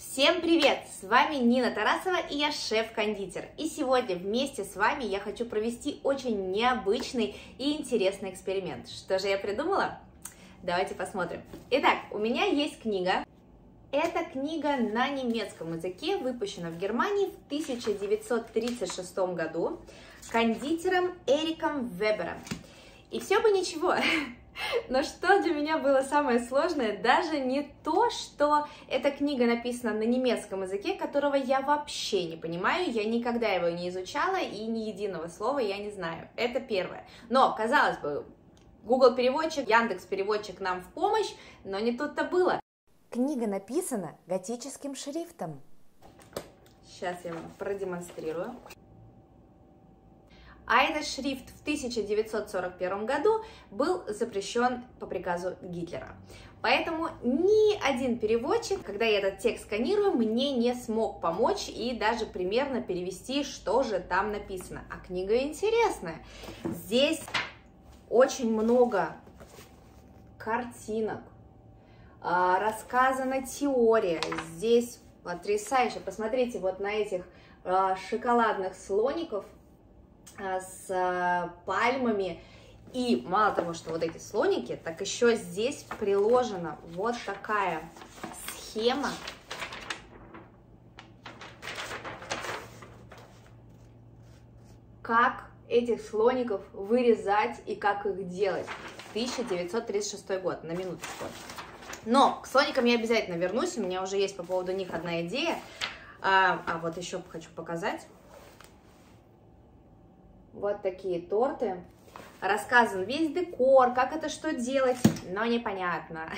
Всем привет! С вами Нина Тарасова и я шеф-кондитер. И сегодня вместе с вами я хочу провести очень необычный и интересный эксперимент. Что же я придумала? Давайте посмотрим. Итак, у меня есть книга. Эта книга на немецком языке выпущена в Германии в 1936 году кондитером Эриком Вебером. И все бы ничего, но что для меня было самое сложное, даже не то, что эта книга написана на немецком языке, которого я вообще не понимаю, я никогда его не изучала и ни единого слова я не знаю. Это первое. Но, казалось бы, Google переводчик, Яндекс переводчик нам в помощь, но не тут-то было. Книга написана готическим шрифтом. Сейчас я вам продемонстрирую. А этот шрифт в 1941 году был запрещен по приказу Гитлера. Поэтому ни один переводчик, когда я этот текст сканирую, мне не смог помочь и даже примерно перевести, что же там написано. А книга интересная. Здесь очень много картинок, а, рассказана теория. Здесь потрясающе. Посмотрите вот на этих а, шоколадных слоников – с э, пальмами. И мало того, что вот эти слоники, так еще здесь приложена вот такая схема. Как этих слоников вырезать и как их делать. 1936 год, на минуточку. Но к слоникам я обязательно вернусь, у меня уже есть по поводу них одна идея. А, а вот еще хочу показать. Вот такие торты. Рассказан весь декор, как это что делать, но непонятно.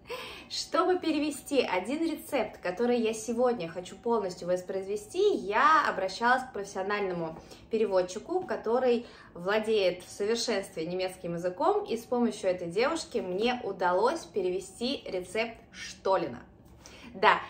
Чтобы перевести один рецепт, который я сегодня хочу полностью воспроизвести, я обращалась к профессиональному переводчику, который владеет в совершенстве немецким языком, и с помощью этой девушки мне удалось перевести рецепт Штолина. Да,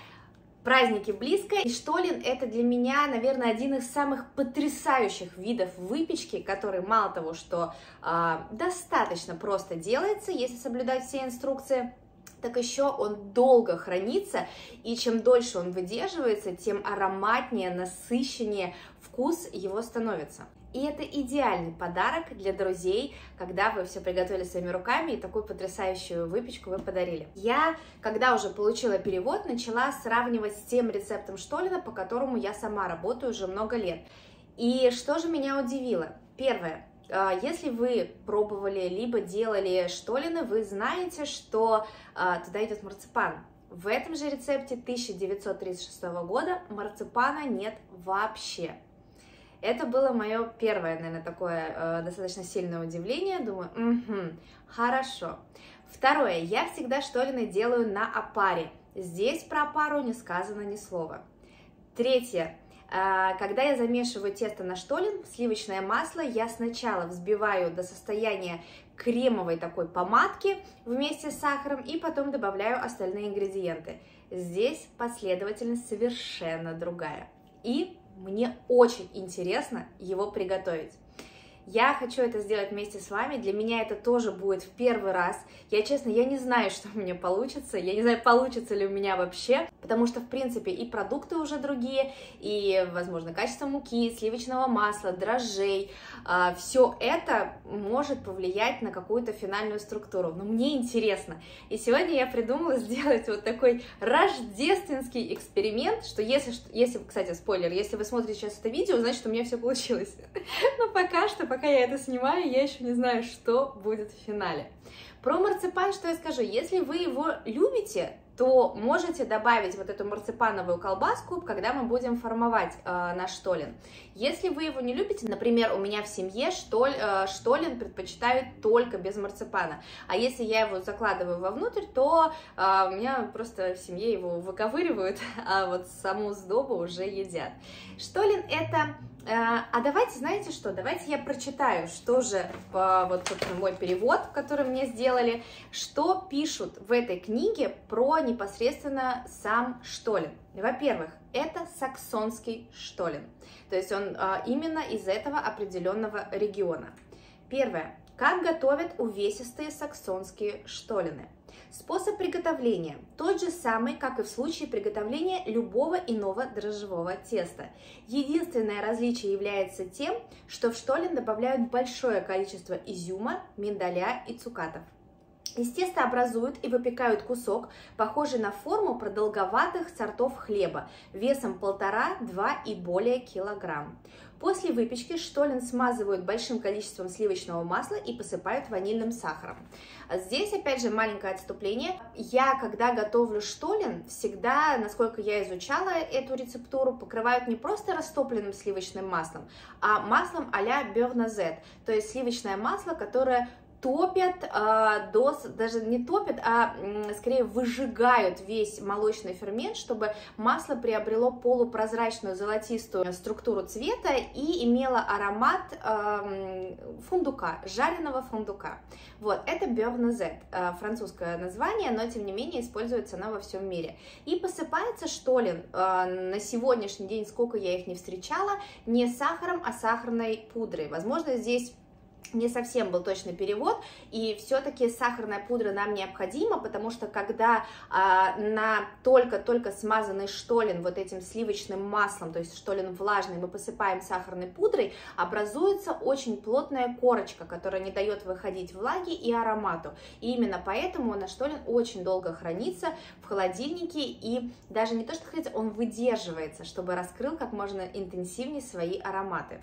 Праздники близко, и штолен это для меня, наверное, один из самых потрясающих видов выпечки, который мало того, что э, достаточно просто делается, если соблюдать все инструкции, так еще он долго хранится, и чем дольше он выдерживается, тем ароматнее, насыщеннее вкус его становится. И это идеальный подарок для друзей, когда вы все приготовили своими руками и такую потрясающую выпечку вы подарили. Я, когда уже получила перевод, начала сравнивать с тем рецептом Штолина, по которому я сама работаю уже много лет. И что же меня удивило? Первое, а, если вы пробовали либо делали штолины, вы знаете, что а, туда идет марципан. В этом же рецепте 1936 года марципана нет вообще. Это было мое первое, наверное, такое э, достаточно сильное удивление. Думаю, угу, хорошо. Второе, я всегда штолины делаю на опаре. Здесь про опару не сказано ни слова. Третье, э, когда я замешиваю тесто на штолин, сливочное масло я сначала взбиваю до состояния кремовой такой помадки вместе с сахаром и потом добавляю остальные ингредиенты. Здесь последовательность совершенно другая. И мне очень интересно его приготовить. Я хочу это сделать вместе с вами. Для меня это тоже будет в первый раз. Я, честно, я не знаю, что у меня получится. Я не знаю, получится ли у меня вообще. Потому что, в принципе, и продукты уже другие, и, возможно, качество муки, сливочного масла, дрожжей. А, Все это может повлиять на какую-то финальную структуру. Но мне интересно. И сегодня я придумала сделать вот такой рождественский эксперимент, что если, если кстати, спойлер, если вы смотрите сейчас это видео, значит, у меня все получилось. Но пока что, пока я это снимаю, я еще не знаю, что будет в финале. Про марципан что я скажу? Если вы его любите, то можете добавить вот эту марципановую колбаску, когда мы будем формовать э, наш штолен. Если вы его не любите, например, у меня в семье штоль, э, штолен предпочитают только без марципана, а если я его закладываю вовнутрь, то э, у меня просто в семье его выковыривают, а вот саму сдобу уже едят. Штолен это а давайте, знаете что, давайте я прочитаю, что же, вот, собственно, мой перевод, который мне сделали, что пишут в этой книге про непосредственно сам Штолин. Во-первых, это саксонский Штолин, то есть он а, именно из этого определенного региона. Первое. Как готовят увесистые саксонские штолины? Способ приготовления тот же самый, как и в случае приготовления любого иного дрожжевого теста. Единственное различие является тем, что в штолен добавляют большое количество изюма, миндаля и цукатов. Из теста образуют и выпекают кусок, похожий на форму продолговатых сортов хлеба, весом 1,5-2 и более килограмм. После выпечки штолен смазывают большим количеством сливочного масла и посыпают ванильным сахаром. Здесь, опять же, маленькое отступление. Я, когда готовлю штолен, всегда, насколько я изучала эту рецептуру, покрывают не просто растопленным сливочным маслом, а маслом а-ля Берназет, то есть сливочное масло, которое топят э, до, даже не топят, а скорее выжигают весь молочный фермент, чтобы масло приобрело полупрозрачную золотистую структуру цвета и имело аромат э, фундука, жареного фундука. Вот, это Бернезет, э, французское название, но тем не менее используется оно во всем мире. И посыпается штолен э, на сегодняшний день, сколько я их не встречала, не сахаром, а сахарной пудрой. Возможно, здесь не совсем был точный перевод, и все-таки сахарная пудра нам необходима, потому что когда а, на только-только смазанный штолен вот этим сливочным маслом, то есть штолен влажный, мы посыпаем сахарной пудрой, образуется очень плотная корочка, которая не дает выходить влаги и аромату. И именно поэтому наш штолен очень долго хранится в холодильнике, и даже не то, что хранится, он выдерживается, чтобы раскрыл как можно интенсивнее свои ароматы.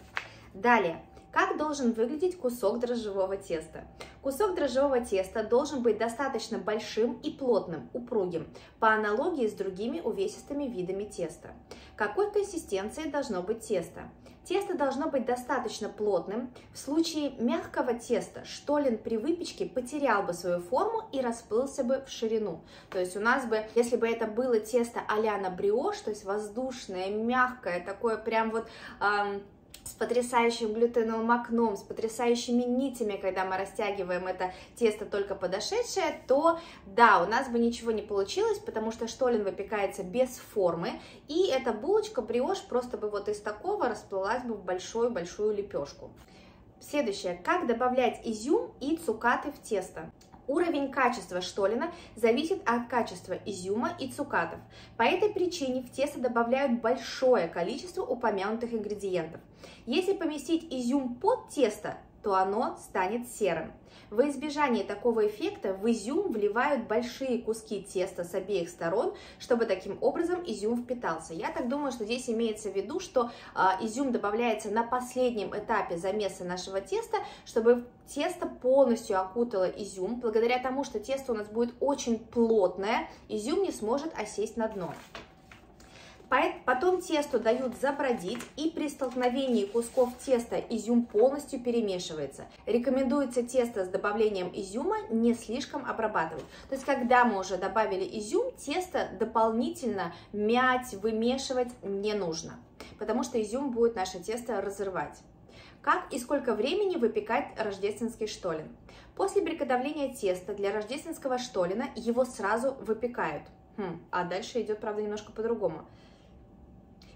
Далее. Как должен выглядеть кусок дрожжевого теста? Кусок дрожжевого теста должен быть достаточно большим и плотным, упругим, по аналогии с другими увесистыми видами теста. Какой консистенции должно быть тесто? Тесто должно быть достаточно плотным. В случае мягкого теста штолен при выпечке потерял бы свою форму и расплылся бы в ширину. То есть у нас бы, если бы это было тесто а-ля на бриош, то есть воздушное, мягкое, такое прям вот... Эм, с потрясающим глютеновым окном, с потрясающими нитями, когда мы растягиваем это тесто только подошедшее, то да, у нас бы ничего не получилось, потому что штолен выпекается без формы, и эта булочка бриош просто бы вот из такого расплылась бы в большую-большую лепешку. Следующее. Как добавлять изюм и цукаты в тесто? Уровень качества штолена зависит от качества изюма и цукатов. По этой причине в тесто добавляют большое количество упомянутых ингредиентов. Если поместить изюм под тесто, то оно станет серым. Во избежание такого эффекта в изюм вливают большие куски теста с обеих сторон, чтобы таким образом изюм впитался. Я так думаю, что здесь имеется в виду, что э, изюм добавляется на последнем этапе замеса нашего теста, чтобы тесто полностью окутало изюм. Благодаря тому, что тесто у нас будет очень плотное, изюм не сможет осесть на дно. Потом тесто дают забродить, и при столкновении кусков теста изюм полностью перемешивается. Рекомендуется тесто с добавлением изюма не слишком обрабатывать. То есть, когда мы уже добавили изюм, тесто дополнительно мять, вымешивать не нужно, потому что изюм будет наше тесто разрывать. Как и сколько времени выпекать рождественский штолен? После приготовления теста для рождественского штолена его сразу выпекают. Хм, а дальше идет, правда, немножко по-другому.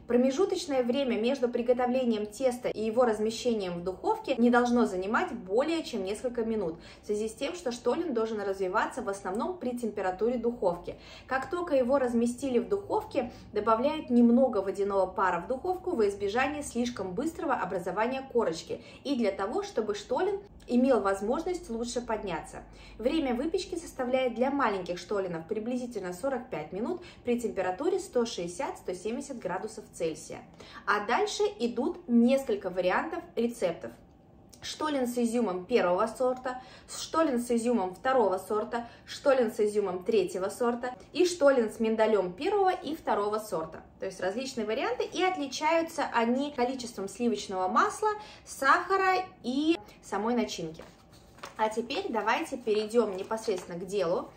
Промежуточное время между приготовлением теста и его размещением в духовке не должно занимать более чем несколько минут, в связи с тем, что штолен должен развиваться в основном при температуре духовки. Как только его разместили в духовке, добавляют немного водяного пара в духовку во избежание слишком быстрого образования корочки и для того, чтобы штолен имел возможность лучше подняться. Время выпечки составляет для маленьких штолинов приблизительно 45 минут при температуре 160-170 градусов Цельсия. А дальше идут несколько вариантов рецептов штолен с изюмом первого сорта, штолен с изюмом второго сорта, штолен с изюмом третьего сорта и штолен с миндалем первого и второго сорта. То есть различные варианты и отличаются они количеством сливочного масла, сахара и самой начинки. А теперь давайте перейдем непосредственно к делу.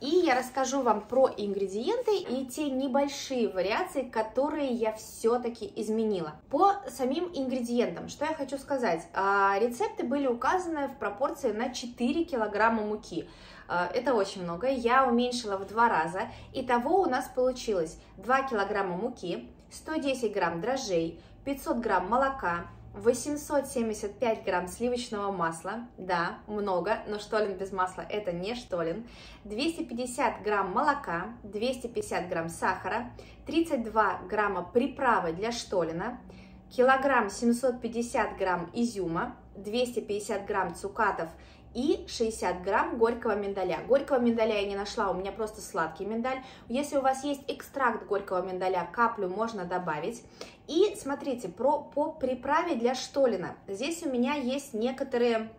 И я расскажу вам про ингредиенты и те небольшие вариации, которые я все-таки изменила. По самим ингредиентам, что я хочу сказать. А, рецепты были указаны в пропорции на 4 килограмма муки. А, это очень много, я уменьшила в два раза. Итого у нас получилось 2 килограмма муки, 110 грамм дрожжей, 500 грамм молока, 875 грамм сливочного масла, да, много, но штолен без масла это не штолен, 250 грамм молока, 250 грамм сахара, 32 грамма приправы для штолена, килограмм 750 грамм изюма, 250 грамм цукатов и 60 грамм горького миндаля. Горького миндаля я не нашла, у меня просто сладкий миндаль. Если у вас есть экстракт горького миндаля, каплю можно добавить. И смотрите, про, по приправе для штолина. Здесь у меня есть некоторые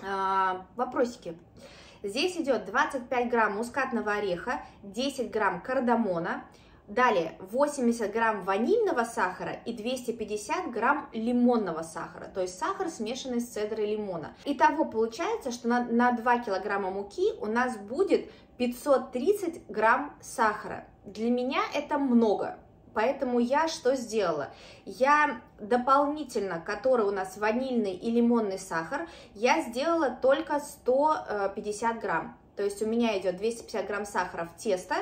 э, вопросики. Здесь идет 25 грамм мускатного ореха, 10 грамм кардамона, Далее 80 грамм ванильного сахара и 250 грамм лимонного сахара, то есть сахар, смешанный с цедрой лимона. Итого получается, что на, на 2 килограмма муки у нас будет 530 грамм сахара. Для меня это много, Поэтому я что сделала? Я дополнительно, который у нас ванильный и лимонный сахар, я сделала только 150 грамм. То есть у меня идет 250 грамм сахара в тесто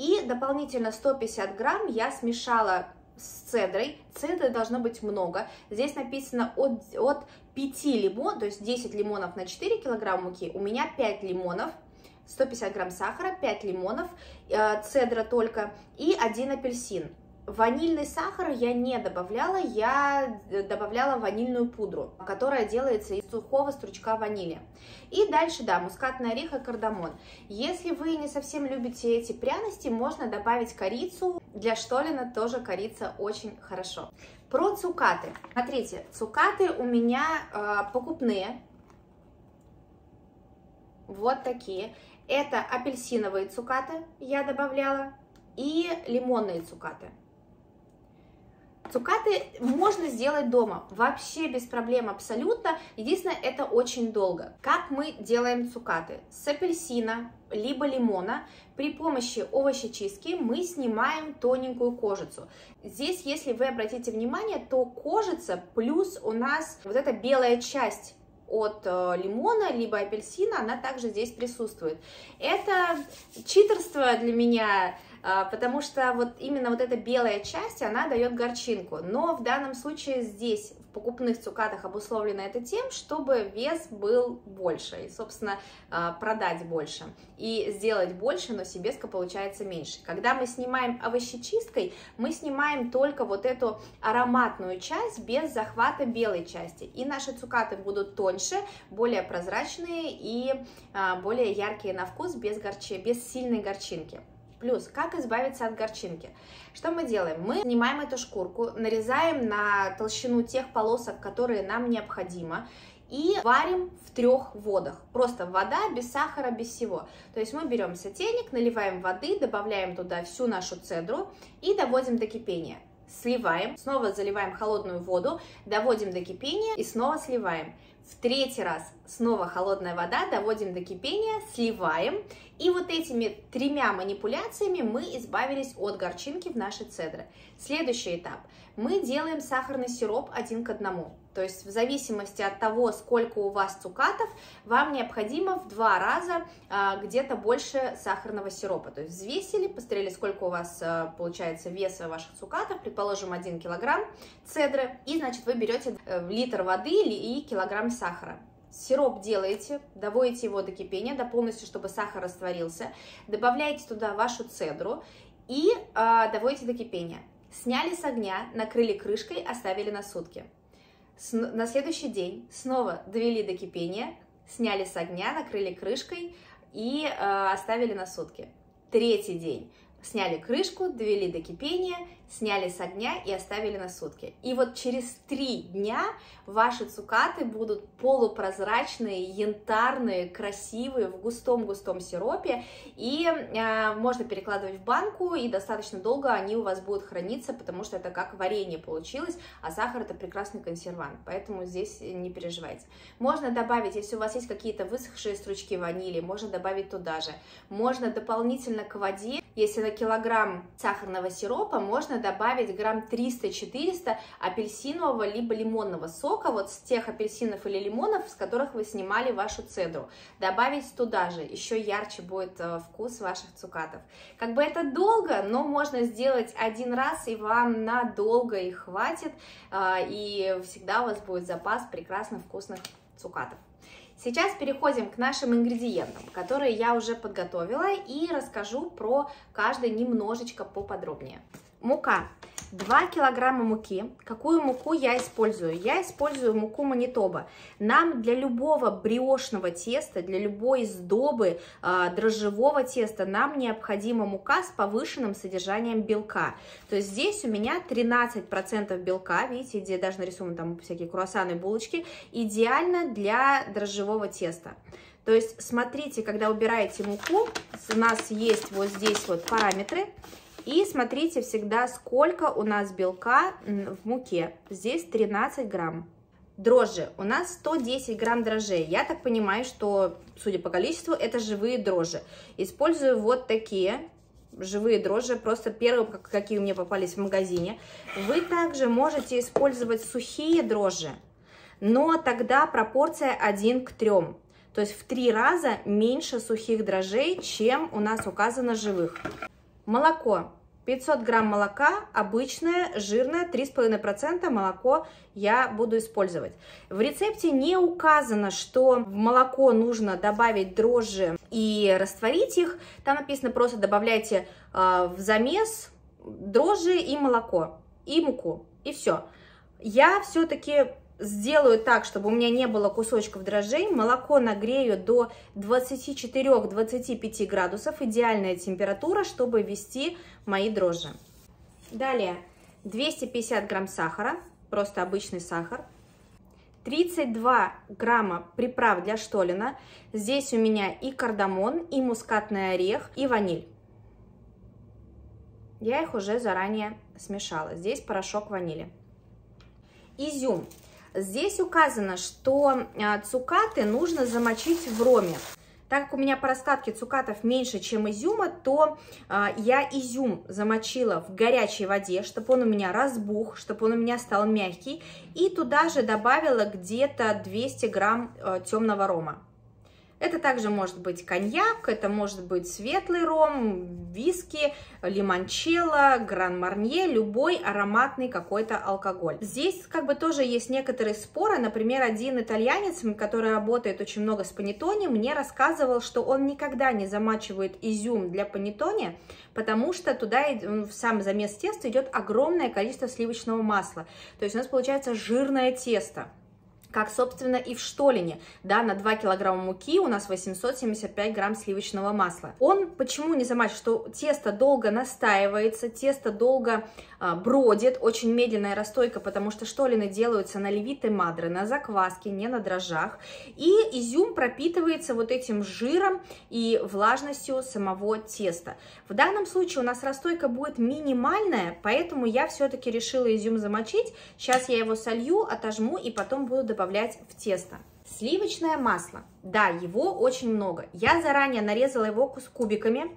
и дополнительно 150 грамм я смешала с цедрой. Цедры должно быть много. Здесь написано от, от 5 лимонов, то есть 10 лимонов на 4 килограмма муки. У меня 5 лимонов, 150 грамм сахара, 5 лимонов, э, цедра только и 1 апельсин. Ванильный сахар я не добавляла, я добавляла ванильную пудру, которая делается из сухого стручка ванили. И дальше, да, мускатный орех и кардамон. Если вы не совсем любите эти пряности, можно добавить корицу. Для штолина тоже корица очень хорошо. Про цукаты. Смотрите, цукаты у меня э, покупные. Вот такие. Это апельсиновые цукаты я добавляла и лимонные цукаты. Цукаты можно сделать дома, вообще без проблем абсолютно. Единственное, это очень долго. Как мы делаем цукаты? С апельсина, либо лимона при помощи овощечистки мы снимаем тоненькую кожицу. Здесь, если вы обратите внимание, то кожица плюс у нас вот эта белая часть от э, лимона, либо апельсина, она также здесь присутствует. Это читерство для меня, потому что вот именно вот эта белая часть, она дает горчинку. Но в данном случае здесь, в покупных цукатах, обусловлено это тем, чтобы вес был больше, и, собственно, а, продать больше, и сделать больше, но себеска получается меньше. Когда мы снимаем овощечисткой, мы снимаем только вот эту ароматную часть без захвата белой части, и наши цукаты будут тоньше, более прозрачные и а, более яркие на вкус, без, горчи, без сильной горчинки. Плюс, как избавиться от горчинки? Что мы делаем? Мы снимаем эту шкурку, нарезаем на толщину тех полосок, которые нам необходимо, и варим в трех водах. Просто вода, без сахара, без всего. То есть мы берем сотейник, наливаем воды, добавляем туда всю нашу цедру и доводим до кипения. Сливаем, снова заливаем холодную воду, доводим до кипения и снова сливаем. В третий раз снова холодная вода, доводим до кипения, сливаем. И вот этими тремя манипуляциями мы избавились от горчинки в нашей цедре. Следующий этап. Мы делаем сахарный сироп один к одному. То есть в зависимости от того, сколько у вас цукатов, вам необходимо в два раза а, где-то больше сахарного сиропа. То есть взвесили, посмотрели, сколько у вас а, получается веса ваших цукатов, предположим, 1 килограмм цедры, и, значит, вы берете э, литр воды и килограмм сахара. Сироп делаете, доводите его до кипения, до полностью, чтобы сахар растворился, добавляете туда вашу цедру и э, доводите до кипения. Сняли с огня, накрыли крышкой, оставили на сутки. С, на следующий день снова довели до кипения, сняли с огня, накрыли крышкой и э, оставили на сутки. Третий день сняли крышку, довели до кипения, сняли с огня и оставили на сутки. И вот через три дня ваши цукаты будут полупрозрачные, янтарные, красивые, в густом-густом сиропе, и э, можно перекладывать в банку, и достаточно долго они у вас будут храниться, потому что это как варенье получилось, а сахар это прекрасный консервант, поэтому здесь не переживайте. Можно добавить, если у вас есть какие-то высохшие стручки ванили, можно добавить туда же. Можно дополнительно к воде, если за килограмм сахарного сиропа можно добавить грамм 300-400 апельсинового либо лимонного сока, вот с тех апельсинов или лимонов, с которых вы снимали вашу цедру. Добавить туда же, еще ярче будет э, вкус ваших цукатов. Как бы это долго, но можно сделать один раз, и вам надолго их хватит, э, и всегда у вас будет запас прекрасно вкусных цукатов. Сейчас переходим к нашим ингредиентам, которые я уже подготовила и расскажу про каждый немножечко поподробнее. Мука. 2 килограмма муки. Какую муку я использую? Я использую муку Манитоба. Нам для любого бриошного теста, для любой сдобы э, дрожжевого теста нам необходима мука с повышенным содержанием белка. То есть здесь у меня 13% белка, видите, где даже нарисованы там всякие круассаны, булочки, идеально для дрожжевого теста. То есть смотрите, когда убираете муку, у нас есть вот здесь вот параметры, и смотрите всегда, сколько у нас белка в муке. Здесь 13 грамм. Дрожжи. У нас 110 грамм дрожжей. Я так понимаю, что, судя по количеству, это живые дрожжи. Использую вот такие живые дрожжи, просто первые, какие меня попались в магазине. Вы также можете использовать сухие дрожжи, но тогда пропорция 1 к 3. То есть в три раза меньше сухих дрожжей, чем у нас указано живых. Молоко. 500 грамм молока, обычное, жирное, 3,5% молоко я буду использовать. В рецепте не указано, что в молоко нужно добавить дрожжи и растворить их. Там написано просто добавляйте э, в замес дрожжи и молоко, и муку, и все. Я все-таки сделаю так, чтобы у меня не было кусочков дрожжей, молоко нагрею до 24-25 градусов, идеальная температура, чтобы ввести мои дрожжи. Далее 250 грамм сахара, просто обычный сахар, 32 грамма приправ для штолина, здесь у меня и кардамон, и мускатный орех, и ваниль. Я их уже заранее смешала, здесь порошок ванили. Изюм Здесь указано, что а, цукаты нужно замочить в роме. Так как у меня по раскладке цукатов меньше, чем изюма, то э, я изюм замочила в горячей воде, чтобы он у меня разбух, чтобы он у меня стал мягкий. И туда же добавила где-то 200 грамм э, темного рома. Это также может быть коньяк, это может быть светлый ром, виски, лимончелло, гран-марнье, любой ароматный какой-то алкоголь. Здесь как бы тоже есть некоторые споры. Например, один итальянец, который работает очень много с панеттоне, мне рассказывал, что он никогда не замачивает изюм для панеттоне, потому что туда в сам замес теста идет огромное количество сливочного масла. То есть у нас получается жирное тесто как, собственно, и в штолине, да, на 2 килограмма муки у нас 875 грамм сливочного масла. Он почему не замачивает, что тесто долго настаивается, тесто долго а, бродит, очень медленная расстойка, потому что штолины делаются на левиты мадры, на закваске, не на дрожжах, и изюм пропитывается вот этим жиром и влажностью самого теста. В данном случае у нас расстойка будет минимальная, поэтому я все-таки решила изюм замочить, сейчас я его солью, отожму и потом буду добавлять добавлять в тесто. Сливочное масло. Да, его очень много. Я заранее нарезала его с кубиками.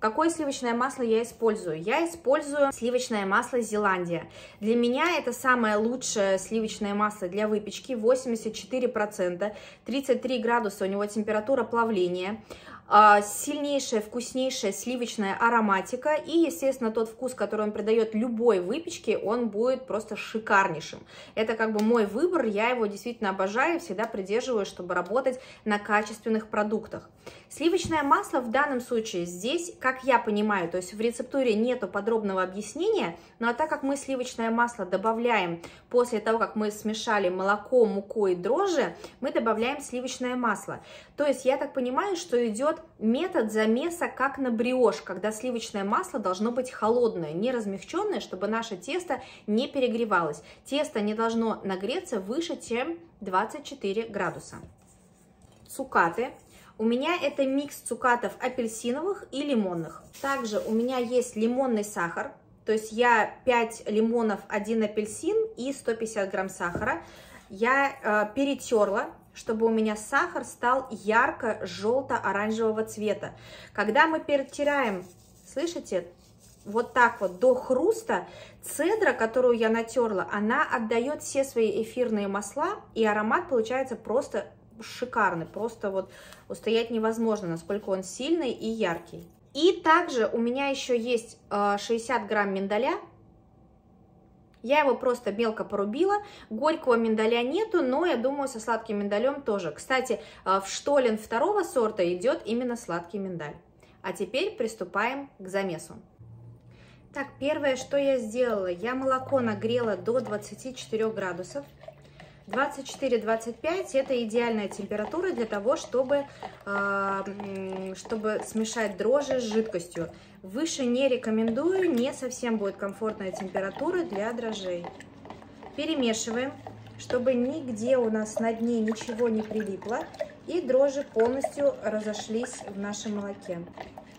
Какое сливочное масло я использую? Я использую сливочное масло Зеландия. Для меня это самое лучшее сливочное масло для выпечки, 84%, 33 градуса у него температура плавления. А, сильнейшая, вкуснейшая сливочная ароматика и, естественно, тот вкус, который он придает любой выпечке, он будет просто шикарнейшим. Это как бы мой выбор, я его действительно обожаю, всегда придерживаюсь, чтобы работать на качественных продуктах. Сливочное масло в данном случае здесь, как я понимаю, то есть в рецептуре нету подробного объяснения, но а так как мы сливочное масло добавляем после того, как мы смешали молоко, муку и дрожжи, мы добавляем сливочное масло. То есть я так понимаю, что идет метод замеса как на бриош, когда сливочное масло должно быть холодное, не размягченное, чтобы наше тесто не перегревалось. Тесто не должно нагреться выше, чем 24 градуса. Цукаты. У меня это микс цукатов апельсиновых и лимонных. Также у меня есть лимонный сахар, то есть я 5 лимонов, 1 апельсин и 150 грамм сахара. Я э, перетерла чтобы у меня сахар стал ярко-желто-оранжевого цвета. Когда мы перетираем, слышите, вот так вот до хруста, цедра, которую я натерла, она отдает все свои эфирные масла, и аромат получается просто шикарный, просто вот устоять невозможно, насколько он сильный и яркий. И также у меня еще есть 60 э, грамм миндаля, я его просто мелко порубила. Горького миндаля нету, но я думаю, со сладким миндалем тоже. Кстати, э, в штолен второго сорта идет именно сладкий миндаль. А теперь приступаем к замесу. Так, первое, что я сделала, я молоко нагрела до 24 градусов. 24-25 это идеальная температура для того, чтобы, э, чтобы смешать дрожжи с жидкостью. Выше не рекомендую, не совсем будет комфортная температура для дрожжей. Перемешиваем, чтобы нигде у нас на дне ничего не прилипло и дрожжи полностью разошлись в нашем молоке.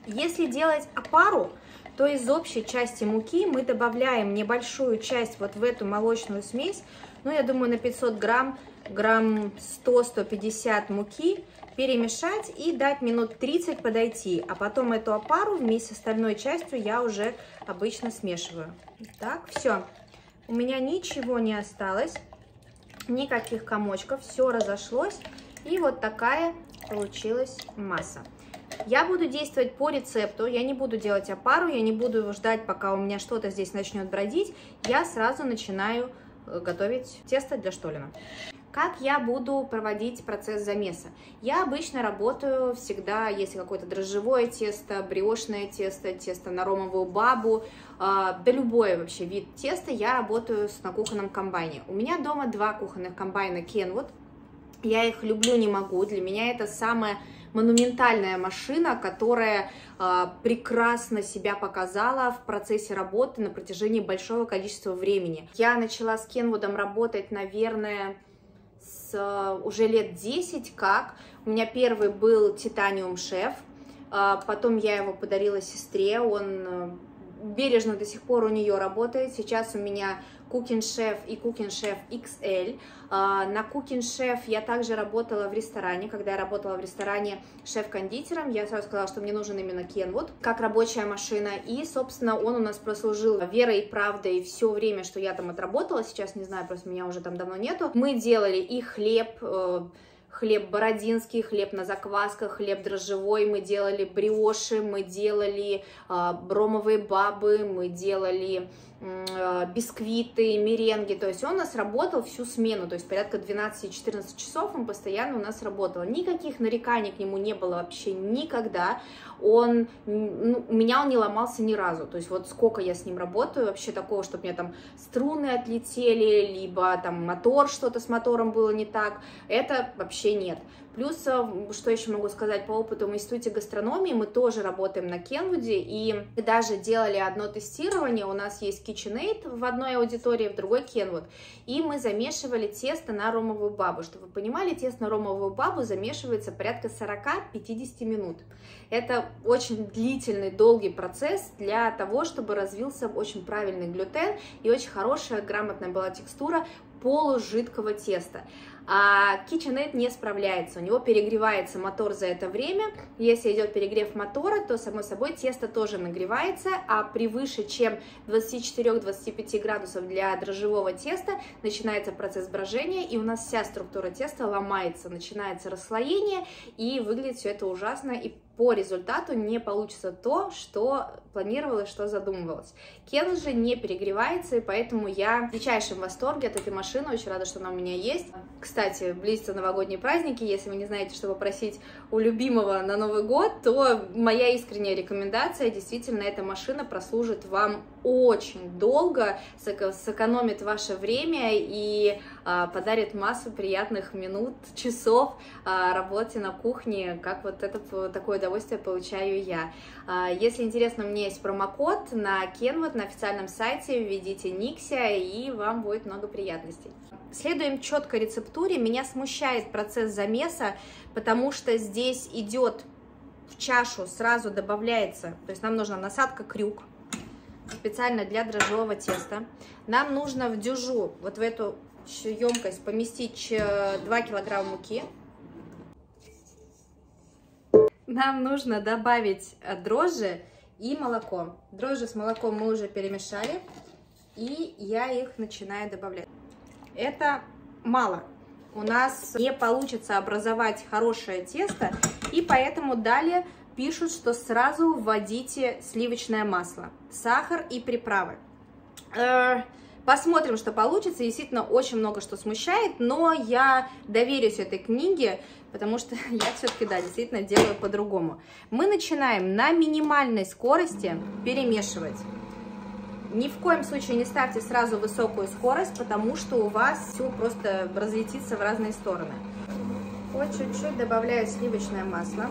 Если делать опару, то из общей части муки мы добавляем небольшую часть вот в эту молочную смесь, ну, я думаю, на 500 грамм, грамм 100-150 муки, перемешать и дать минут 30 подойти, а потом эту опару вместе с остальной частью я уже обычно смешиваю. Так, все. У меня ничего не осталось, никаких комочков, все разошлось, и вот такая получилась масса. Я буду действовать по рецепту, я не буду делать опару, я не буду ждать, пока у меня что-то здесь начнет бродить. Я сразу начинаю э, готовить тесто для штолена. Как я буду проводить процесс замеса? Я обычно работаю всегда, если какое-то дрожжевое тесто, бриошное тесто, тесто на ромовую бабу, э, да любой вообще вид теста, я работаю на кухонном комбайне. У меня дома два кухонных комбайна Kenwood, я их люблю, не могу, для меня это самое монументальная машина, которая э, прекрасно себя показала в процессе работы на протяжении большого количества времени. Я начала с Кенвудом работать, наверное, с э, уже лет 10 как. У меня первый был Титаниум Шеф, э, потом я его подарила сестре, он бережно до сих пор у нее работает. Сейчас у меня Cooking Chef и Cooking Chef XL. На Cooking Chef я также работала в ресторане. Когда я работала в ресторане шеф-кондитером, я сразу сказала, что мне нужен именно Kenwood как рабочая машина. И, собственно, он у нас прослужил верой и правдой все время, что я там отработала. Сейчас не знаю, просто меня уже там давно нету. Мы делали и хлеб, э, хлеб бородинский, хлеб на заквасках, хлеб дрожжевой, мы делали бриоши, мы делали э, бромовые бабы, мы делали бисквиты, меренги, то есть он у нас работал всю смену, то есть порядка 12-14 часов он постоянно у нас работал. Никаких нареканий к нему не было вообще никогда, он, ну, у меня он не ломался ни разу, то есть вот сколько я с ним работаю, вообще такого, чтобы меня там струны отлетели, либо там мотор, что-то с мотором было не так, это вообще нет. Плюс, э, что еще могу сказать по опыту, в Институте гастрономии мы тоже работаем на Кенвуде, и даже делали одно тестирование, у нас есть KitchenAid в одной аудитории, в другой Кенвуд, и мы замешивали тесто на ромовую бабу. Чтобы вы понимали, тесто на ромовую бабу замешивается порядка 40-50 минут. Это очень длительный, долгий процесс для того, чтобы развился очень правильный глютен и очень хорошая, грамотная была текстура полужидкого теста а KitchenAid не справляется, у него перегревается мотор за это время, если идет перегрев мотора, то, само собой, тесто тоже нагревается, а при выше, чем 24-25 градусов для дрожжевого теста, начинается процесс брожения, и у нас вся структура теста ломается, начинается расслоение, и выглядит все это ужасно, и по результату не получится то, что планировалось, что задумывалось. Кен же не перегревается, и поэтому я в дичайшем восторге от этой машины, очень рада, что она у меня есть. Кстати, близятся новогодние праздники, если вы не знаете, что попросить у любимого на Новый год, то моя искренняя рекомендация, действительно, эта машина прослужит вам очень долго, сэкономит ваше время и подарит массу приятных минут, часов а, работе на кухне, как вот это такое удовольствие получаю я. А, если интересно, у меня есть промокод на Kenwood на официальном сайте, введите Никся, и вам будет много приятностей. Следуем четко рецептуре. Меня смущает процесс замеса, потому что здесь идет в чашу сразу добавляется, то есть нам нужна насадка крюк, специально для дрожжевого теста. Нам нужно в дюжу, вот в эту емкость, поместить 2 килограмма муки. Нам нужно добавить э, дрожжи и молоко. Дрожжи с молоком мы уже перемешали, и я их начинаю добавлять. Это мало. У нас не получится образовать хорошее тесто, и поэтому далее пишут, что сразу вводите сливочное масло, сахар и приправы. Посмотрим, что получится. Действительно, очень много что смущает, но я доверюсь этой книге, потому что я все-таки, да, действительно делаю по-другому. Мы начинаем на минимальной скорости перемешивать. Ни в коем случае не ставьте сразу высокую скорость, потому что у вас все просто разлетится в разные стороны. Вот чуть-чуть добавляю сливочное масло.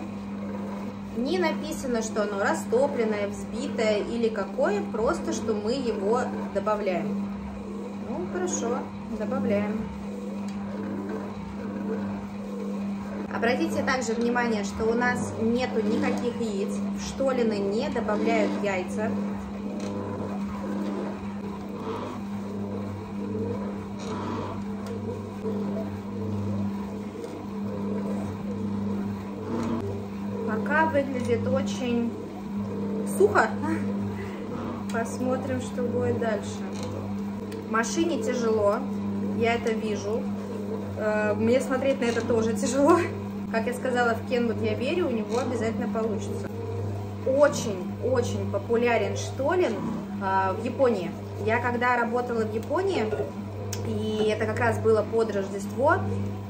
Не написано, что оно растопленное, взбитое или какое, просто что мы его добавляем. Хорошо, добавляем. Обратите также внимание, что у нас нету никаких яиц, в штолины не добавляют яйца. Пока выглядит очень сухо. Посмотрим, что будет дальше. Машине тяжело, я это вижу. Э, мне смотреть на это тоже тяжело. Как я сказала, в Кенвуд я верю, у него обязательно получится. Очень-очень популярен штолен э, в Японии. Я когда работала в Японии, и это как раз было под Рождество,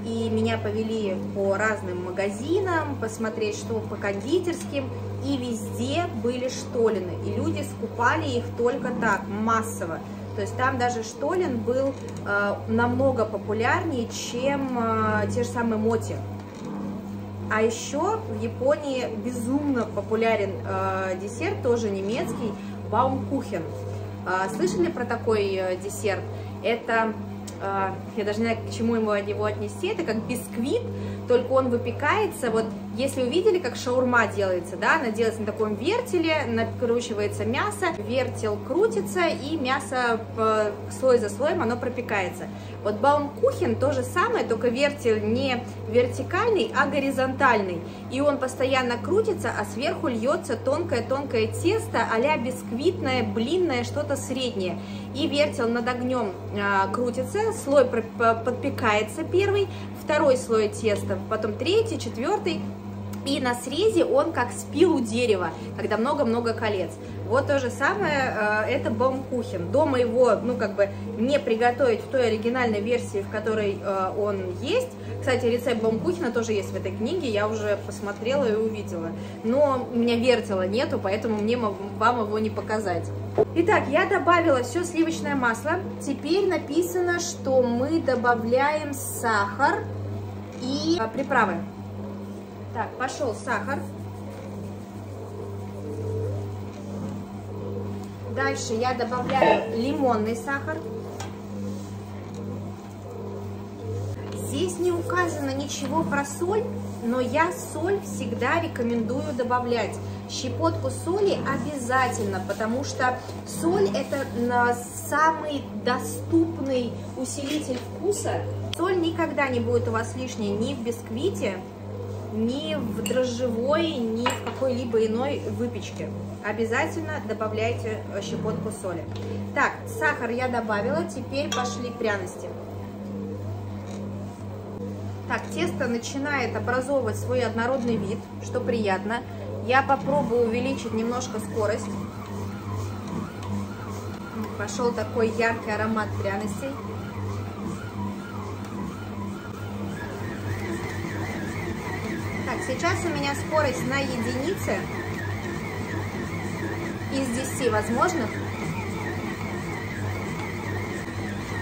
и меня повели по разным магазинам, посмотреть, что по кондитерским, и везде были штолины, и люди скупали их только так, массово. То есть там даже штолен был э, намного популярнее, чем э, те же самые моти. А еще в Японии безумно популярен э, десерт, тоже немецкий, баумкухен. Э, слышали про такой э, десерт? Это а, я даже не знаю, к чему ему его отнести, это как бисквит, только он выпекается, вот если увидели, как шаурма делается, да, она делается на таком вертеле, накручивается мясо, вертел крутится, и мясо слой за слоем оно пропекается. Вот баумкухен то же самое, только вертел не вертикальный, а горизонтальный, и он постоянно крутится, а сверху льется тонкое-тонкое тесто, а бисквитное, блинное, что-то среднее, и вертел над огнем а, крутится, слой подпекается первый, второй слой теста, потом третий, четвертый, и на срезе он как спил у дерева, когда много-много колец. Вот то же самое, э, это бамкухен. Дома его, ну, как бы не приготовить в той оригинальной версии, в которой э, он есть. Кстати, рецепт бамкухена тоже есть в этой книге, я уже посмотрела и увидела. Но у меня вертела нету, поэтому мне вам его не показать. Итак, я добавила все сливочное масло. Теперь написано, что мы добавляем сахар и э, приправы. Так, пошел сахар. Дальше я добавляю лимонный сахар. Здесь не указано ничего про соль, но я соль всегда рекомендую добавлять. Щепотку соли обязательно, потому что соль это самый доступный усилитель вкуса. Соль никогда не будет у вас лишней ни в бисквите, ни в дрожжевой, ни в какой-либо иной выпечке. Обязательно добавляйте щепотку соли. Так, сахар я добавила, теперь пошли пряности. Так, тесто начинает образовывать свой однородный вид, что приятно. Я попробую увеличить немножко скорость. Пошел такой яркий аромат пряностей. Сейчас у меня скорость на единице из 10 возможных.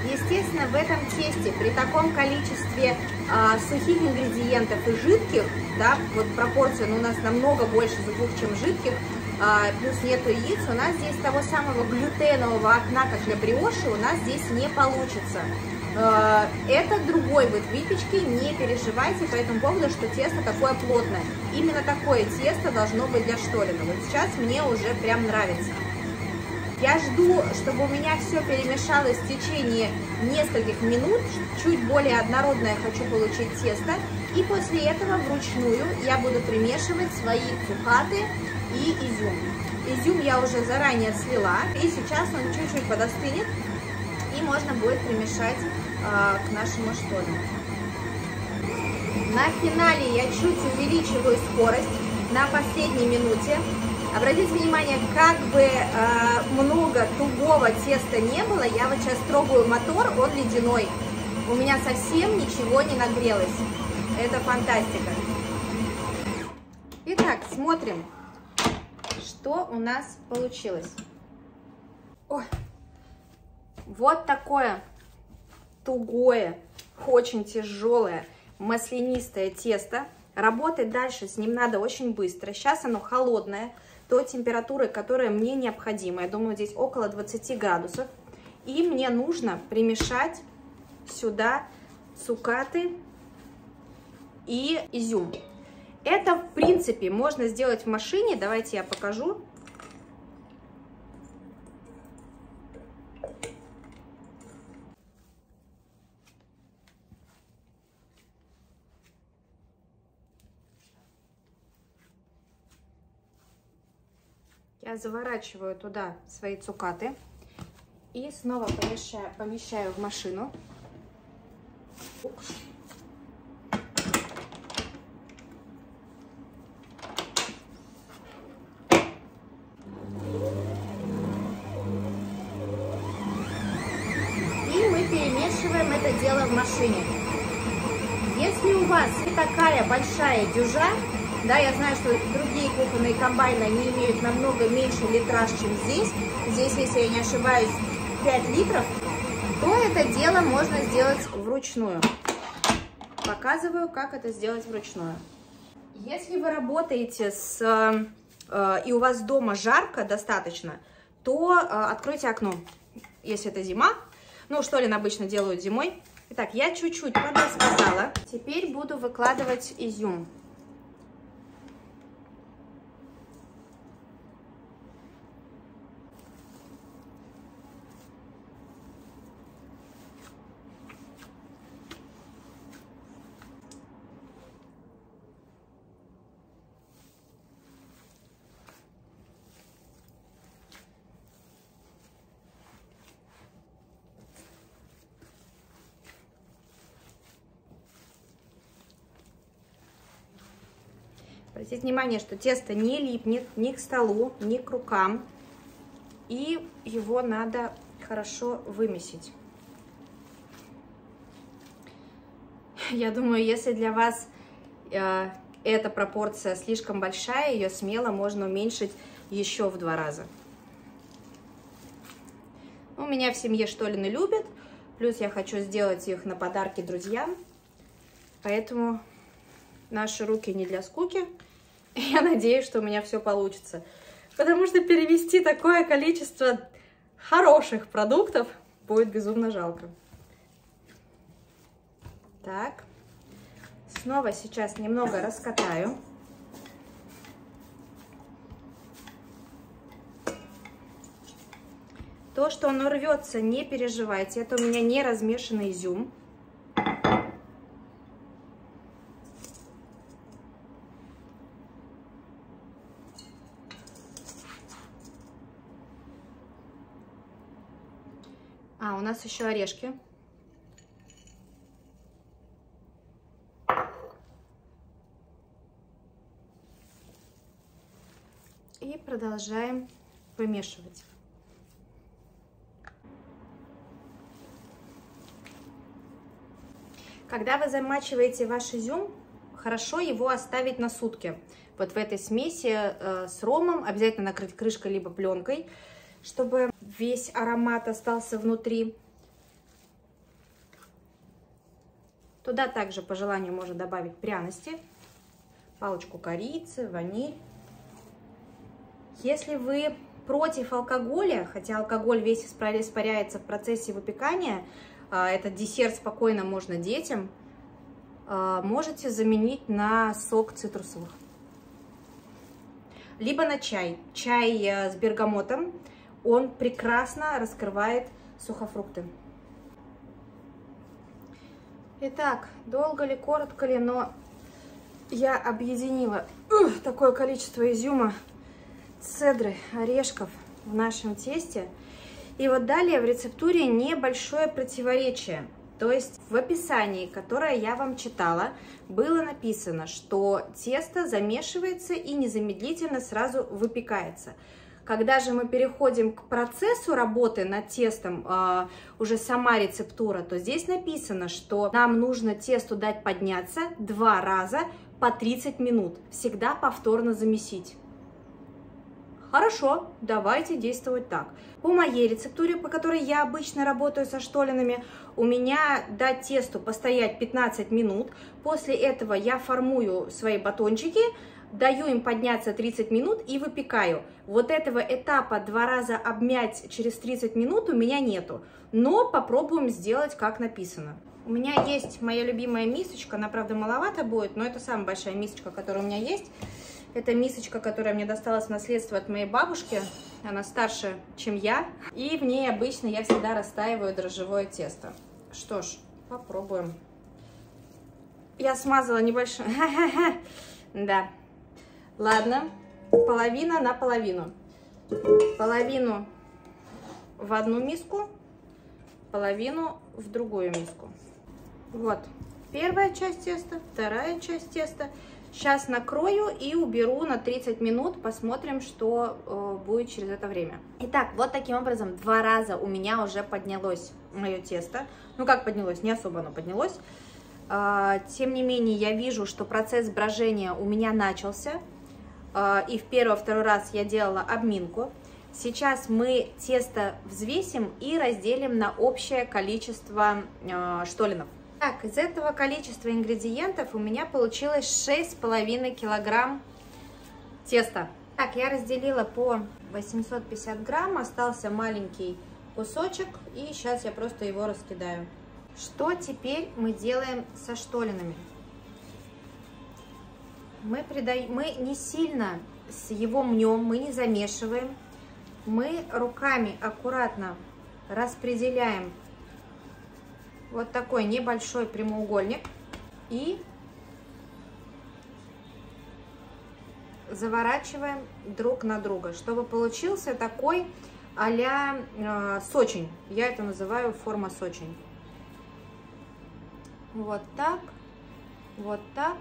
Естественно, в этом тесте при таком количестве а, сухих ингредиентов и жидких, да, вот пропорция ну, у нас намного больше сухих, чем жидких, а, плюс нету яиц, у нас здесь того самого глютенового окна, как для бриоши, у нас здесь не получится. Э, это другой вид выпечки, не переживайте по этому поводу, что тесто такое плотное. Именно такое тесто должно быть для штолина. Вот сейчас мне уже прям нравится. Я жду, чтобы у меня все перемешалось в течение нескольких минут, чуть более однородное хочу получить тесто. И после этого вручную я буду примешивать свои цукаты и изюм. Изюм я уже заранее слила, и сейчас он чуть-чуть подостынет, и можно будет примешать э, к нашему штону. На финале я чуть увеличиваю скорость на последней минуте. Обратите внимание, как бы э, много тугого теста не было, я вот сейчас трогаю мотор, он ледяной. У меня совсем ничего не нагрелось. Это фантастика. Итак, смотрим, что у нас получилось. Ой. Вот такое тугое, очень тяжелое маслянистое тесто. Работать дальше с ним надо очень быстро. Сейчас оно холодное, той температуры, которая мне необходима. Я думаю, здесь около 20 градусов. И мне нужно примешать сюда цукаты и изюм. Это, в принципе, можно сделать в машине. Давайте я покажу. Я заворачиваю туда свои цукаты и снова помещаю, помещаю в машину. И мы перемешиваем это дело в машине. Если у вас такая большая дюжа, да, я знаю, что другие кухонные комбайны, они имеют намного меньше литраж, чем здесь. Здесь, если я не ошибаюсь, 5 литров, то это дело можно сделать вручную. Показываю, как это сделать вручную. Если вы работаете с, э, и у вас дома жарко достаточно, то э, откройте окно, если это зима. Ну, что ли обычно делают зимой. Итак, я чуть-чуть подосказала. Теперь буду выкладывать изюм. Обратите внимание, что тесто не липнет ни к столу, ни к рукам. И его надо хорошо вымесить. Я думаю, если для вас э, эта пропорция слишком большая, ее смело можно уменьшить еще в два раза. У меня в семье штолины любят, плюс я хочу сделать их на подарки друзьям, поэтому наши руки не для скуки. Я надеюсь, что у меня все получится. Потому что перевести такое количество хороших продуктов будет безумно жалко. Так. Снова сейчас немного раскатаю. То, что оно рвется, не переживайте. Это у меня не размешанный изюм. У нас еще орешки. И продолжаем вымешивать. Когда вы замачиваете ваш изюм, хорошо его оставить на сутки. Вот в этой смеси э, с ромом обязательно накрыть крышкой либо пленкой, чтобы весь аромат остался внутри. Туда также по желанию можно добавить пряности, палочку корицы, ваниль. Если вы против алкоголя, хотя алкоголь весь испаряется в процессе выпекания, а, этот десерт спокойно можно детям, а, можете заменить на сок цитрусовых. Либо на чай. Чай э, с бергамотом он прекрасно раскрывает сухофрукты. Итак, долго ли, коротко ли, но я объединила такое количество изюма. цедры орешков в нашем тесте. И вот далее в рецептуре небольшое противоречие. То есть в описании, которое я вам читала, было написано, что тесто замешивается и незамедлительно сразу выпекается. Когда же мы переходим к процессу работы над тестом, э, уже сама рецептура, то здесь написано, что нам нужно тесту дать подняться два раза по 30 минут, всегда повторно замесить. Хорошо, давайте действовать так. По моей рецептуре, по которой я обычно работаю со штолинами, у меня дать тесту постоять 15 минут. После этого я формую свои батончики, даю им подняться 30 минут и выпекаю. Вот этого этапа два раза обмять через 30 минут у меня нету. Но попробуем сделать как написано. У меня есть моя любимая мисочка, она, правда, маловато будет, но это самая большая мисочка, которая у меня есть. Это мисочка, которая мне досталась в наследство от моей бабушки. Она старше, чем я. И в ней обычно я всегда растаиваю дрожжевое тесто. Что ж, попробуем. Я смазала небольшой... Да. Ладно. Половина на половину. Половину в одну миску, половину в другую миску. Вот. Первая часть теста, вторая часть теста. Сейчас накрою и уберу на 30 минут, посмотрим, что э, будет через это время. Итак, вот таким образом два раза у меня уже поднялось мое тесто. Ну как поднялось, не особо оно поднялось. Э, тем не менее, я вижу, что процесс брожения у меня начался. Э, и в первый-второй раз я делала обминку. Сейчас мы тесто взвесим и разделим на общее количество э, штолинов. Так, из этого количества ингредиентов у меня получилось 6,5 килограмм теста. Так, я разделила по 850 грамм, остался маленький кусочек, и сейчас я просто его раскидаю. Что теперь мы делаем со штолинами? Мы, придаем, мы не сильно с его мнем, мы не замешиваем. Мы руками аккуратно распределяем вот такой небольшой прямоугольник и заворачиваем друг на друга, чтобы получился такой а-ля э, сочень. Я это называю форма сочень. Вот так, вот так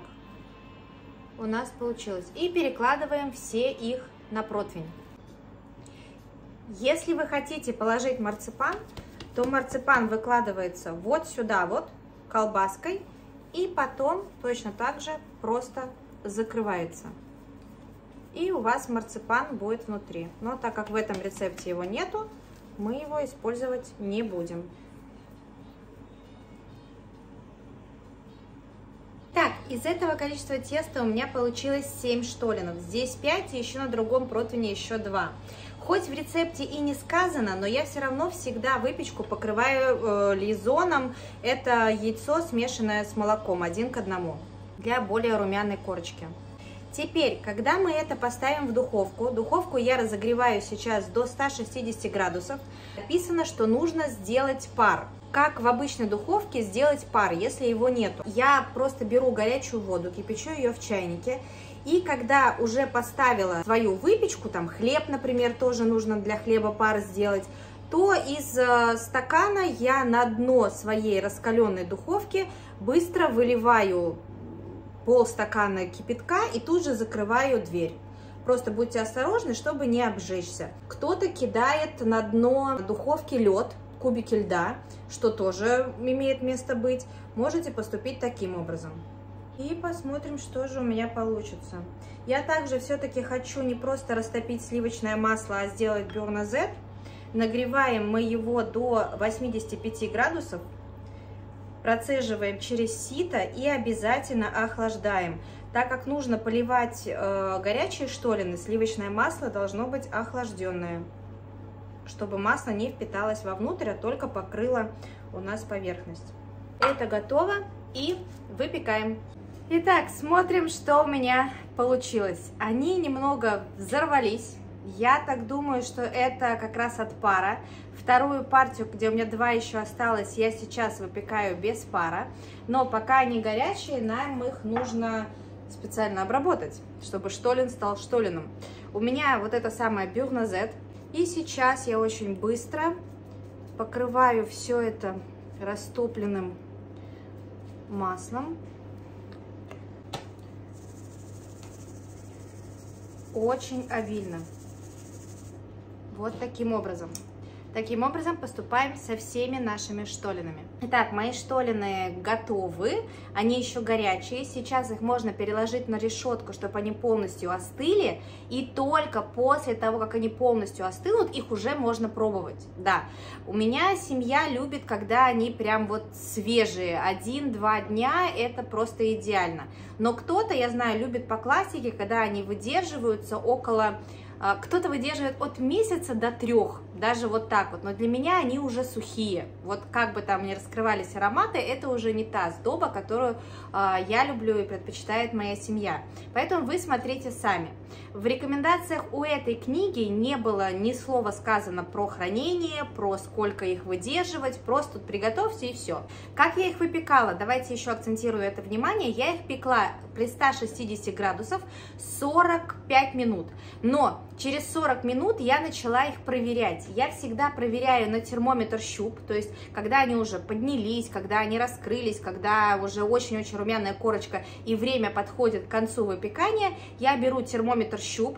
у нас получилось. И перекладываем все их на противень. Если вы хотите положить марципан, то марципан выкладывается вот сюда вот колбаской и потом точно так же просто закрывается. И у вас марципан будет внутри. Но так как в этом рецепте его нету, мы его использовать не будем. Из этого количества теста у меня получилось 7 штолинов. Здесь 5 и еще на другом противне еще 2. Хоть в рецепте и не сказано, но я все равно всегда выпечку покрываю э, лизоном. Это яйцо, смешанное с молоком, один к одному, для более румяной корочки. Теперь, когда мы это поставим в духовку, духовку я разогреваю сейчас до 160 градусов, написано, что нужно сделать пар. Как в обычной духовке сделать пар, если его нету? Я просто беру горячую воду, кипячу ее в чайнике и когда уже поставила свою выпечку, там хлеб, например, тоже нужно для хлеба пар сделать, то из э, стакана я на дно своей раскаленной духовки быстро выливаю полстакана кипятка и тут же закрываю дверь. Просто будьте осторожны, чтобы не обжечься. Кто-то кидает на дно духовки лед, кубики льда, что тоже имеет место быть. Можете поступить таким образом. И посмотрим, что же у меня получится. Я также все-таки хочу не просто растопить сливочное масло, а сделать Z. Нагреваем мы его до 85 градусов. Процеживаем через сито и обязательно охлаждаем. Так как нужно поливать э, горячие штолины, сливочное масло должно быть охлажденное, чтобы масло не впиталось вовнутрь, а только покрыло у нас поверхность. Это готово и выпекаем. Итак, смотрим, что у меня получилось. Они немного взорвались. Я так думаю, что это как раз от пара. Вторую партию, где у меня два еще осталось, я сейчас выпекаю без пара. Но пока они горячие, нам их нужно специально обработать, чтобы штолен стал штоленом. У меня вот это самое бюрназет. И сейчас я очень быстро покрываю все это растопленным маслом. Очень обильно. Вот таким образом. Таким образом поступаем со всеми нашими штолинами. Итак, мои штолины готовы, они еще горячие. Сейчас их можно переложить на решетку, чтобы они полностью остыли. И только после того, как они полностью остынут, их уже можно пробовать. Да, у меня семья любит, когда они прям вот свежие. Один-два дня это просто идеально. Но кто-то, я знаю, любит по классике, когда они выдерживаются около а, кто-то выдерживает от месяца до трех, даже вот так вот, но для меня они уже сухие. Вот как бы там ни раскрывались ароматы, это уже не та сдоба, которую э, я люблю и предпочитает моя семья. Поэтому вы смотрите сами. В рекомендациях у этой книги не было ни слова сказано про хранение, про сколько их выдерживать, просто приготовьте и все. Как я их выпекала? Давайте еще акцентирую это внимание. Я их пекла при 160 градусов 45 минут. Но через 40 минут я начала их проверять. Я всегда проверяю на термометр щуп, то есть когда они уже поднялись, когда они раскрылись, когда уже очень-очень румяная корочка и время подходит к концу выпекания, я беру термометр щуп,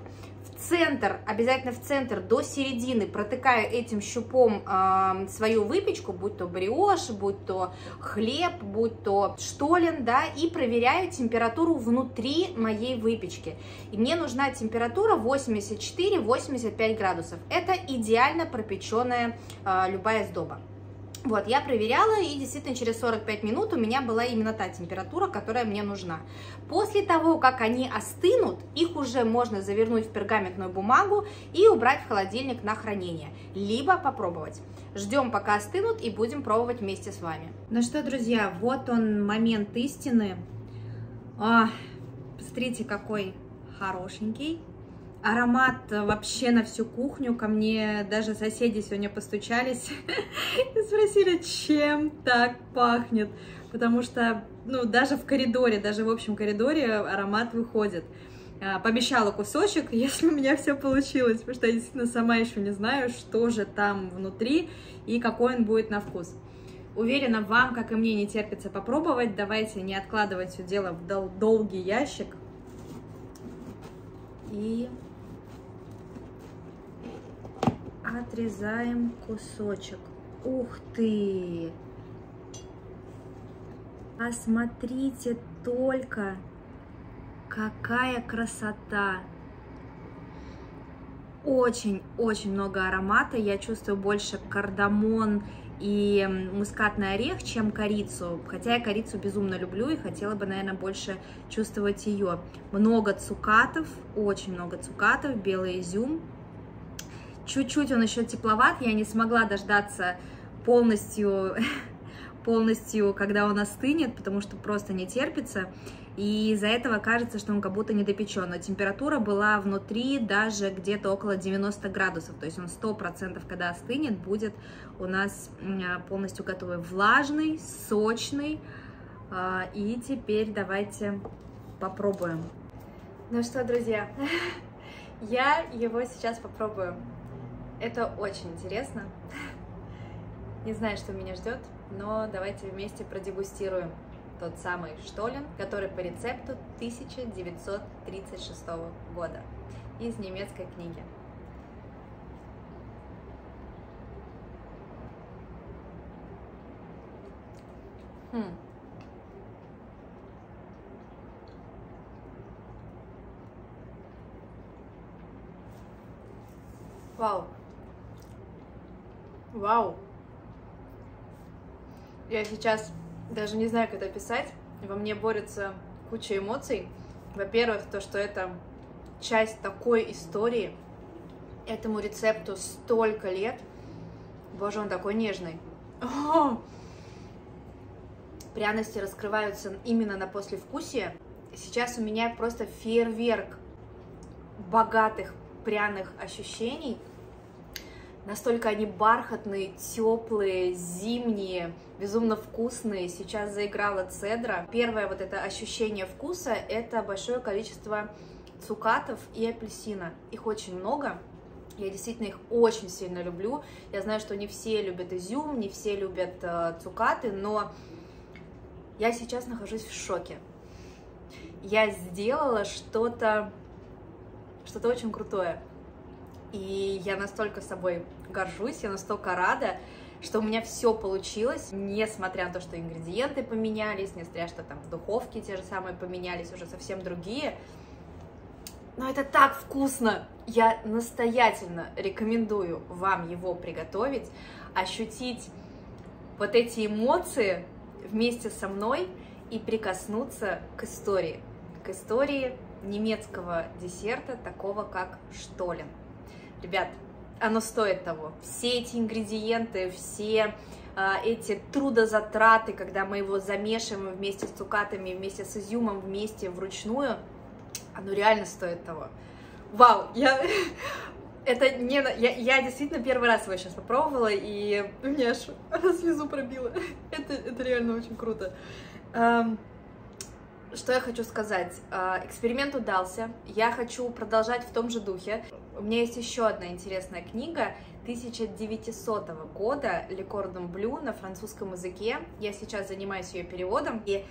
центр, обязательно в центр до середины протыкаю этим щупом э, свою выпечку, будь то бриош, будь то хлеб, будь то штолен, да, и проверяю температуру внутри моей выпечки. И мне нужна температура 84-85 градусов. Это идеально пропеченная э, любая сдоба. Вот, я проверяла, и действительно через 45 минут у меня была именно та температура, которая мне нужна. После того, как они остынут, их уже можно завернуть в пергаментную бумагу и убрать в холодильник на хранение, либо попробовать. Ждем, пока остынут, и будем пробовать вместе с вами. Ну что, друзья, вот он момент истины. А, посмотрите, какой хорошенький. Аромат вообще на всю кухню. Ко мне даже соседи сегодня постучались и спросили, чем так пахнет. Потому что, ну, даже в коридоре, даже в общем коридоре аромат выходит. А, Помещала кусочек, если у меня все получилось, потому что я действительно сама еще не знаю, что же там внутри и какой он будет на вкус. Уверена, вам, как и мне, не терпится попробовать. Давайте не откладывать все дело в дол долгий ящик. И отрезаем кусочек. Ух ты! Посмотрите только, какая красота! Очень-очень много аромата. Я чувствую больше кардамон и мускатный орех, чем корицу. Хотя я корицу безумно люблю и хотела бы, наверное, больше чувствовать ее. Много цукатов, очень много цукатов, белый изюм. Чуть-чуть он еще тепловат, я не смогла дождаться полностью, полностью, когда он остынет, потому что просто не терпится. И из-за этого кажется, что он как будто недопечен. Но температура была внутри даже где-то около 90 градусов. То есть он 100%, когда остынет, будет у нас полностью готовый. Влажный, сочный. А, и теперь давайте попробуем. Ну что, друзья, я его сейчас попробую. Это очень интересно. Не знаю, что меня ждет, но давайте вместе продегустируем тот самый штолен, который по рецепту 1936 года из немецкой книги. Хм. Вау. Вау! Я сейчас даже не знаю, как это описать. Во мне борется куча эмоций. Во-первых, то, что это часть такой истории. Этому рецепту столько лет. Боже, он такой нежный. О! Пряности раскрываются именно на послевкусие. Сейчас у меня просто фейерверк богатых пряных ощущений – Настолько они бархатные, теплые, зимние, безумно вкусные. Сейчас заиграла цедра. Первое вот это ощущение вкуса — это большое количество цукатов и апельсина. Их очень много. Я действительно их очень сильно люблю. Я знаю, что не все любят изюм, не все любят э, цукаты, но я сейчас нахожусь в шоке. Я сделала что-то, что-то очень крутое. И я настолько собой горжусь, я настолько рада, что у меня все получилось, несмотря на то, что ингредиенты поменялись, несмотря что там в духовке те же самые поменялись, уже совсем другие. Но это так вкусно! Я настоятельно рекомендую вам его приготовить, ощутить вот эти эмоции вместе со мной и прикоснуться к истории, к истории немецкого десерта, такого как штолен. Ребят, оно стоит того. Все эти ингредиенты, все а, эти трудозатраты, когда мы его замешиваем вместе с цукатами, вместе с изюмом, вместе вручную, оно реально стоит того. Вау, я... Это не... Я, я действительно первый раз его сейчас попробовала, и у меня аж слезу пробила. Это, это реально очень круто. Что я хочу сказать? А, эксперимент удался. Я хочу продолжать в том же духе. У меня есть еще одна интересная книга 1900 года Лекордом Блю на французском языке. Я сейчас занимаюсь ее переводом. И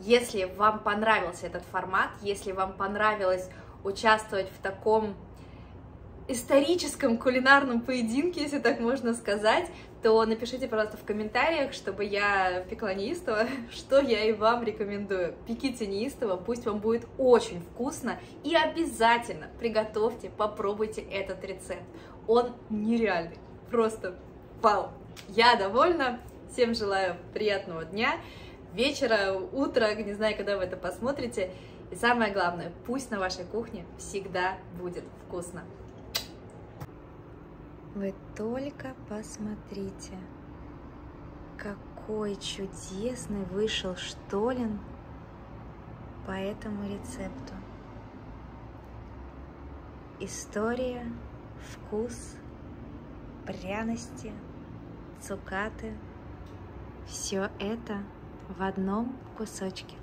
если вам понравился этот формат, если вам понравилось участвовать в таком историческом кулинарном поединке, если так можно сказать, то напишите, пожалуйста, в комментариях, чтобы я пекла неистово, что я и вам рекомендую. Пеките неистово, пусть вам будет очень вкусно, и обязательно приготовьте, попробуйте этот рецепт. Он нереальный, просто вау! Я довольна, всем желаю приятного дня, вечера, утра, не знаю, когда вы это посмотрите. И самое главное, пусть на вашей кухне всегда будет вкусно. Вы только посмотрите, какой чудесный вышел штолен по этому рецепту. История, вкус, пряности, цукаты – все это в одном кусочке.